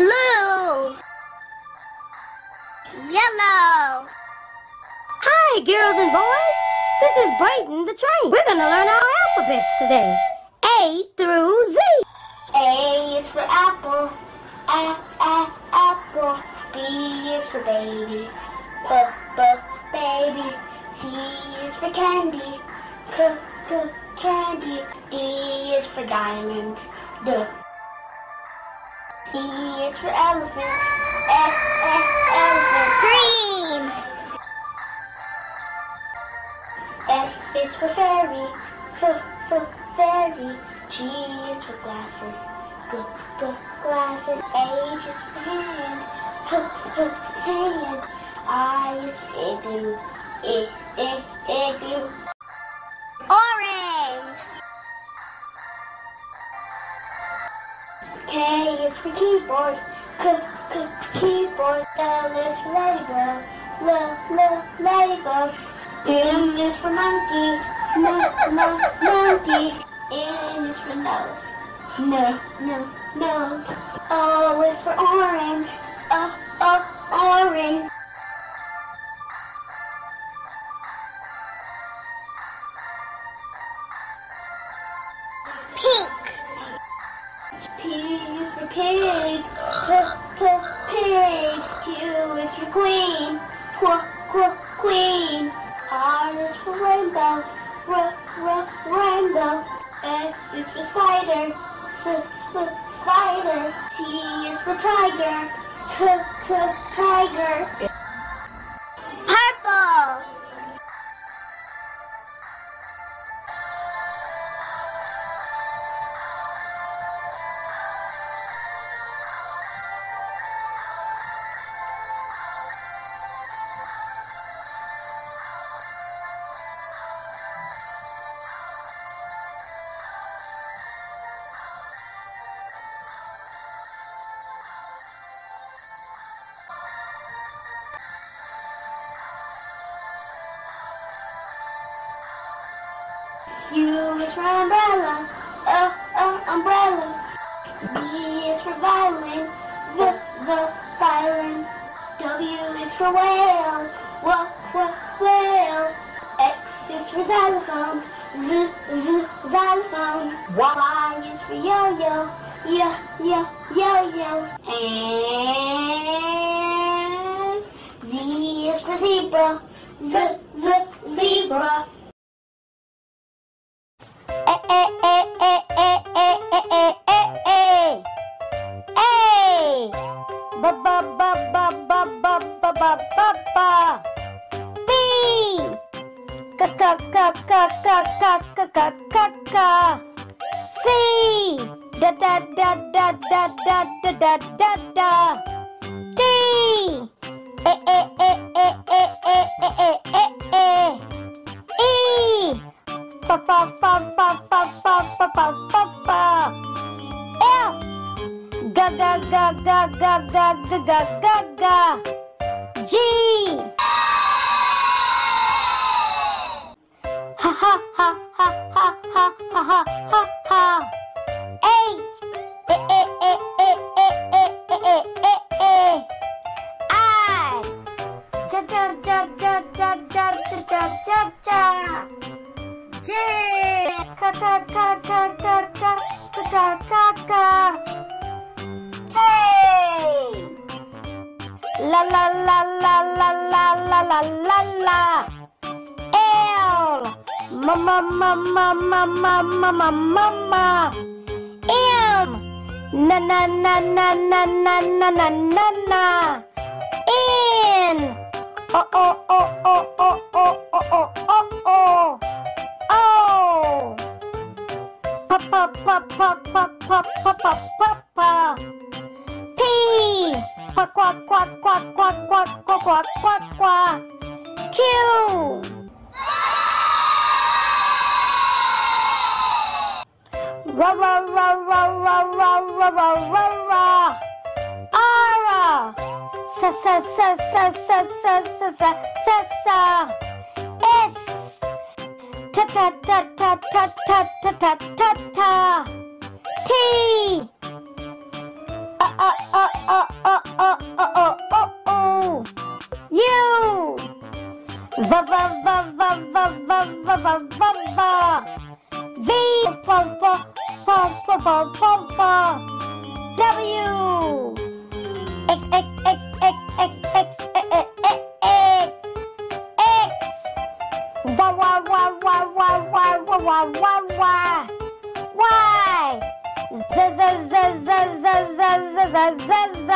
Blue. Yellow. Hi, girls and boys. This is Braden the train. We're gonna learn our alphabets today. A through Z. A is for apple. A, a, apple. B is for baby. B, b, baby. C is for candy. C, c, candy. D is for diamond. D. Is for elephant. E, e, elephant. Green. Eh, f is for fairy. F, f, fairy. G is for glasses. G, g, glasses. H is for hand. H, h, hand. I is for igloo. I, I, igloo. K is for keyboard. K, k, keyboard. L is for ladybug. L, l, ladybug. M is for monkey. M, m, monkey. N is for nose. N, n, nose. O is for orange. Y is for yo-yo. Y, y, yo-yo. And Z is for zebra. Z, z, zebra. A, A, A, A, A, A, A, A, A, A. A. B, B, B, B, B, B, B, B, B, B. C, C, C, C, C, C, C, C, C. C. Da, da, da, da, da, da, da, da, da, da. D. A, A, A, A, A, A, A, A, A, A. E. Fa fa fa fa fa fa fa fa fa fa. F. Ga ga ga ga ga ga ga ga ga. G. 哈哈哈 Ma ma ma ma ma ma ma ma ma ma. M. Na na na na na na na na na na. N. O o o o o o o o o o. Oh! Pa pa pa pa pa pa pa pa pa pa. P. Pa qua qua qua qua qua qua qua qua qua. Q. Ra ra ra ra ra ra ra ra ra ra. R. Sa sa sa sa sa sa sa sa sa sa. S. Ta ta ta ta ta ta ta ta ta ta. T. Uh uh, uh, uh, uh, uh, uh, uh, uh, uh. U. Va, va, va, va, va, va, va, va, va. V. Va, va, z, z, z, z,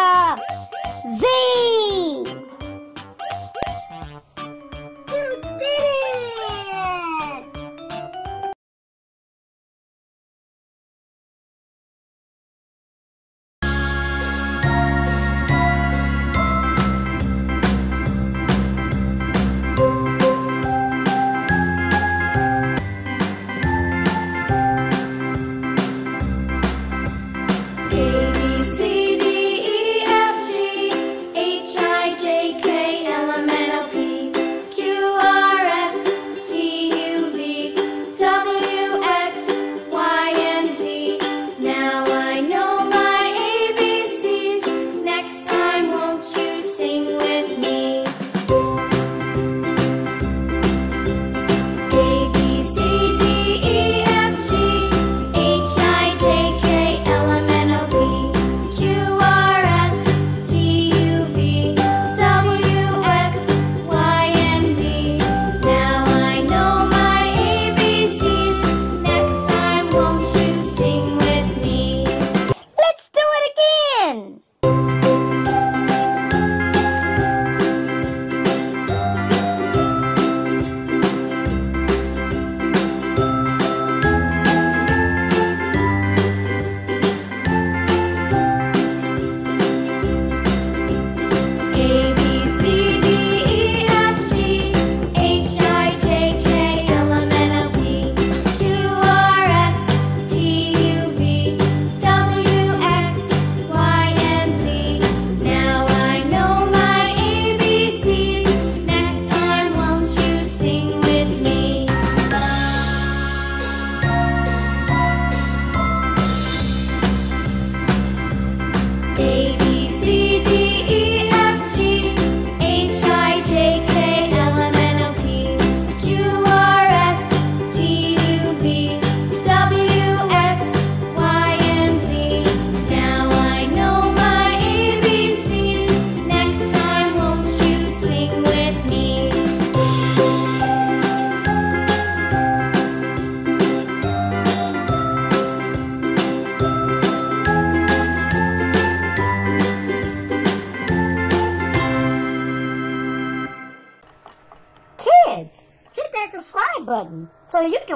z.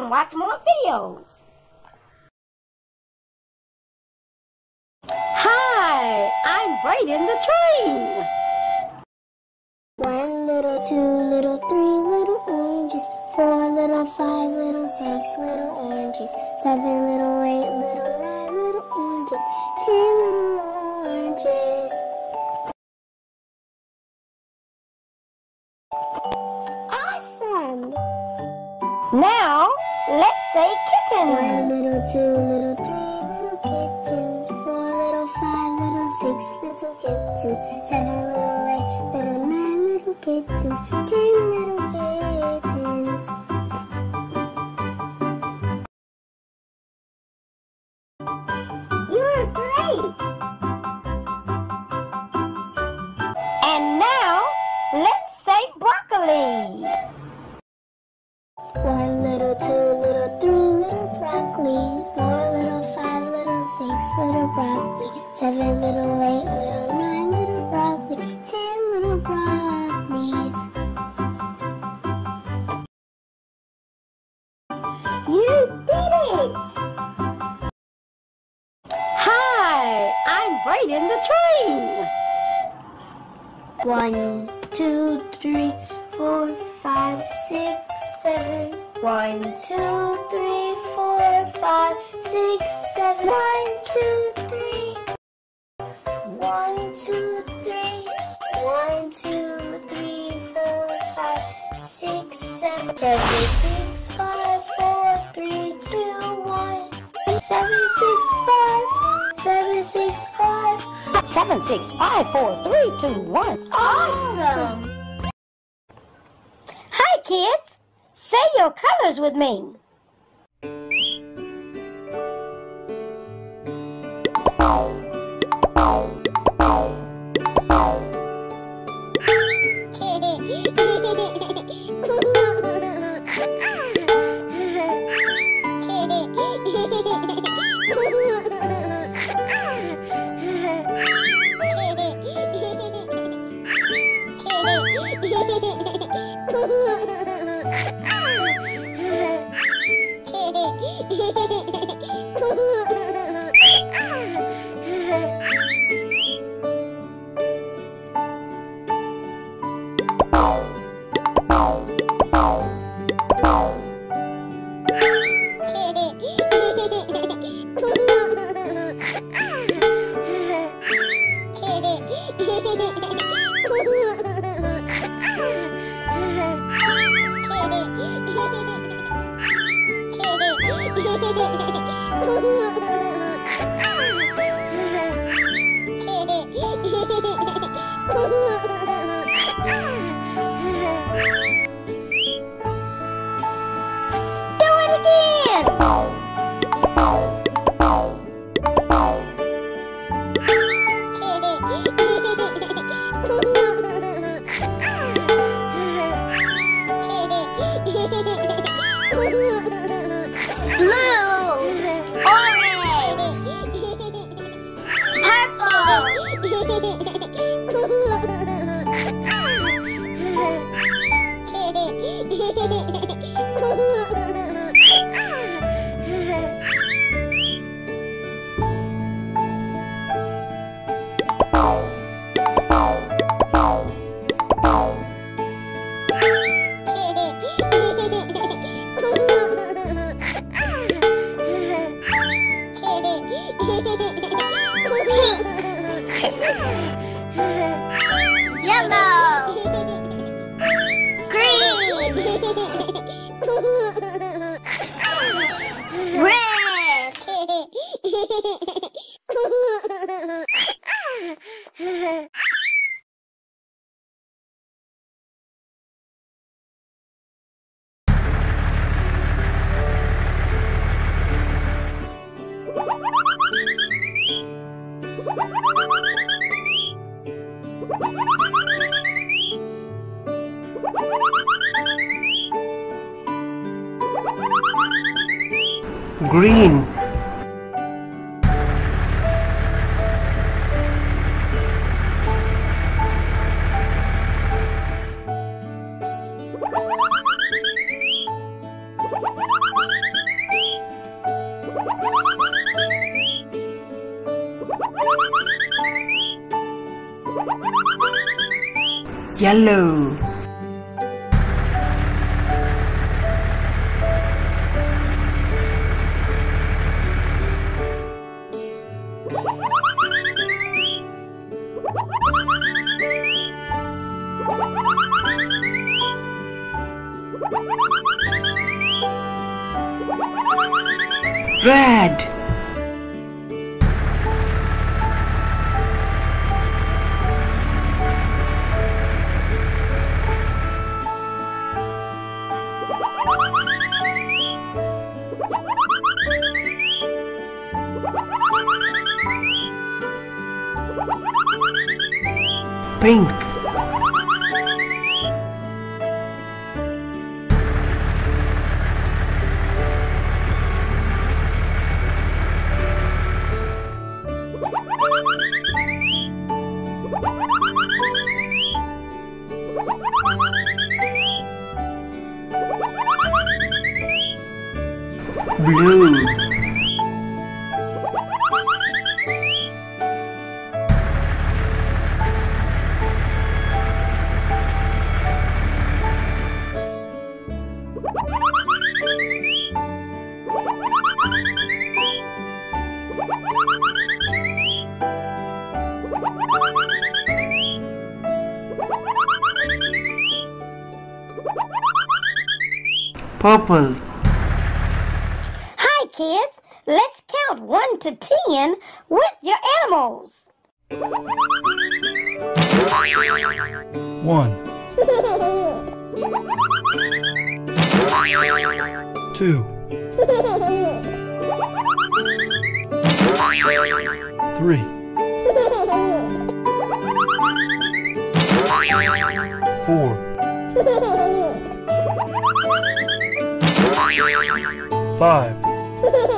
so you can watch more videos. Hi, I'm Braden the Train. One little, two little, three little oranges, four little, five little, six little oranges, seven little, eight little, nine little oranges, ten little oranges. Two little, three little kittens, four little, five little, six little kittens, seven little, eight little, nine little kittens, ten little kittens. You're great! And now, let's say broccoli. One little, two little, three little broccoli, little broccoli, seven little, eight little, nine little broccoli, ten little broccolis. You did it! Hi, I'm Braden the Train. One, two, three, four, five, six, seven. One, two, three, four, five, six, seven. One, two, three. One, two, three. One, two, three, four, five, six, seven. Seven, six, five, four, three, two, one. Seven, six, five. Seven, six, five. seven, six, five, four, three, two, one. Ah, awesome! Hi, kids. Say your colors with me. Do Yellow! Green yellow Purple. Hi, kids. Let's count 1 to 10 with your animals. 1 2 Three. Four. Five.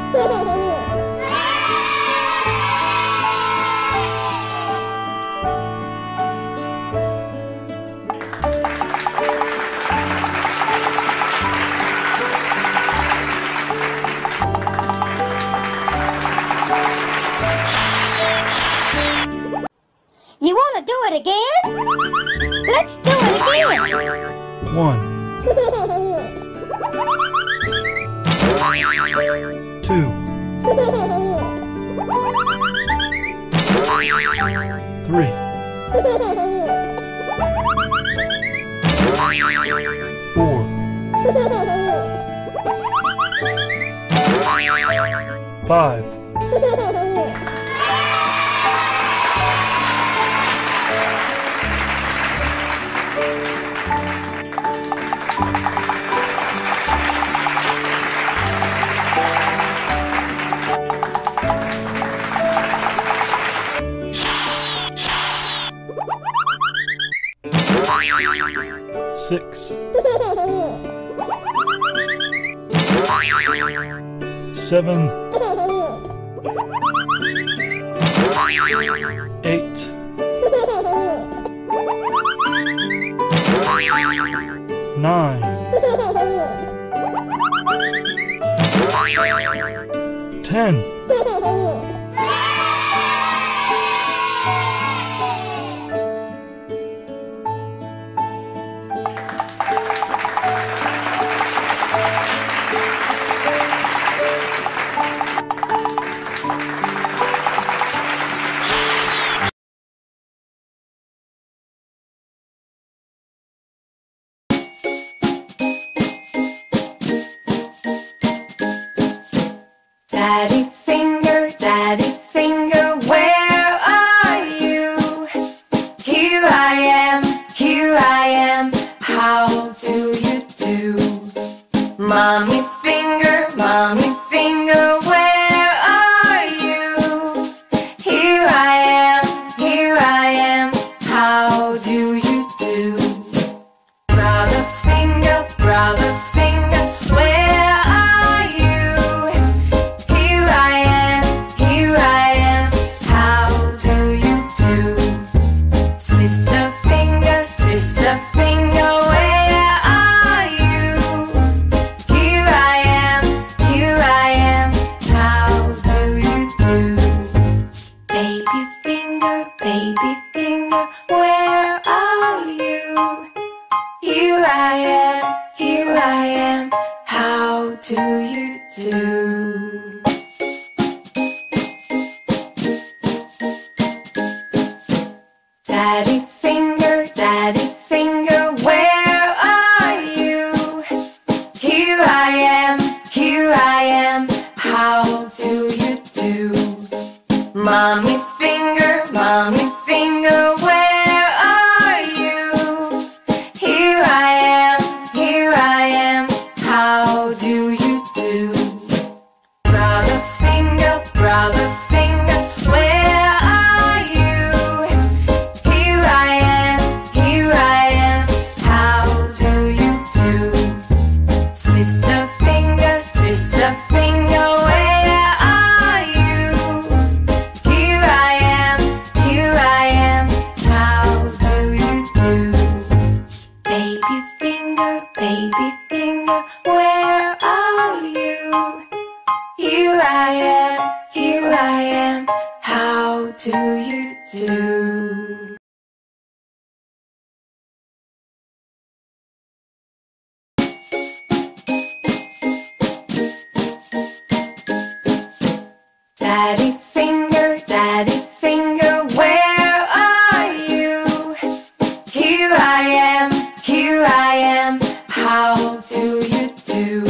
7 do you do? Here I am, how do you do?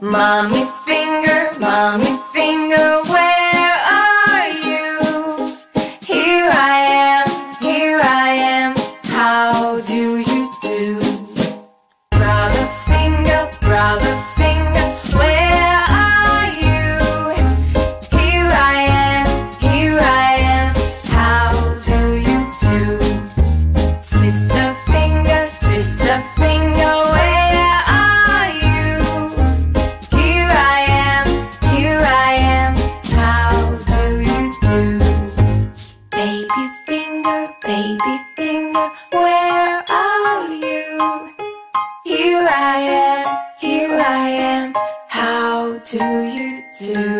Mommy finger, mommy darling, where are you? Here I am, here I am, how do you do?